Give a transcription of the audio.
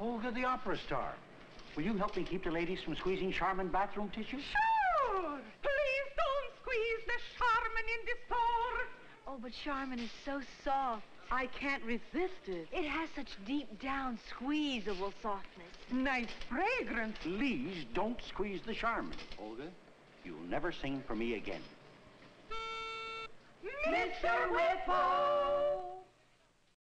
Oh, Olga, the opera star. Will you help me keep the ladies from squeezing Charmin bathroom tissue? Sure! Please don't squeeze the Charmin in the store. Oh, but Charmin is so soft. I can't resist it. It has such deep down, squeezable softness. Nice fragrance. Please don't squeeze the Charmin. Olga, you'll never sing for me again. Mr. Whipple.